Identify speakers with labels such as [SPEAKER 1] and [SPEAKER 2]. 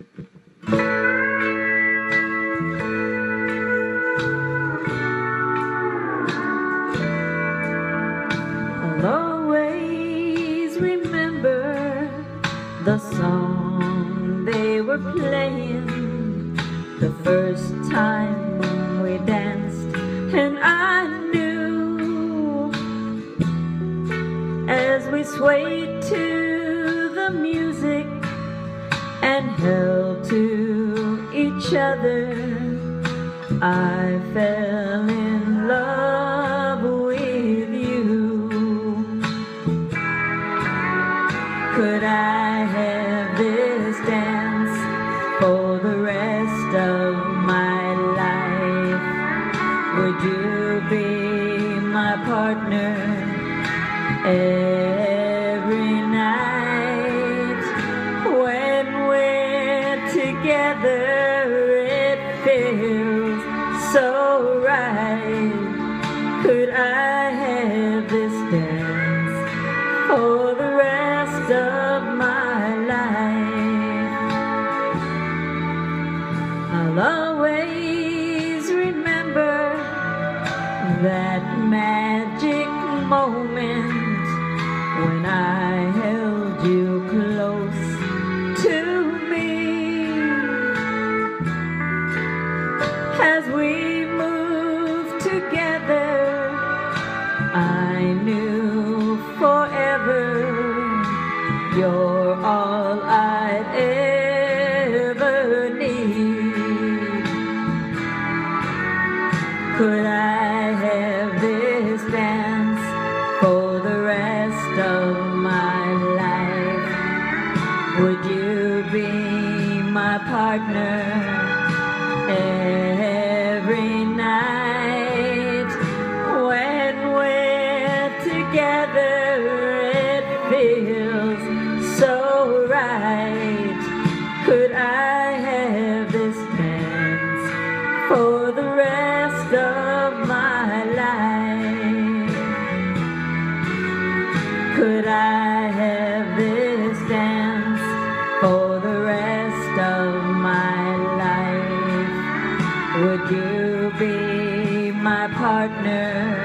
[SPEAKER 1] I'll always remember the song they were playing the first time we danced, and I knew as we swayed to the music and held to each other, I fell in love with you. Could I have this dance for the rest of my life? Would you be my partner together, it feels so right. Could I have this dance for the rest of my life? I'll always remember that magic moment when I together. I knew forever you're all I'd ever need. Could I have this dance for the rest of my life? Would you be my partner Could I have this dance for the rest of my life? Would you be my partner?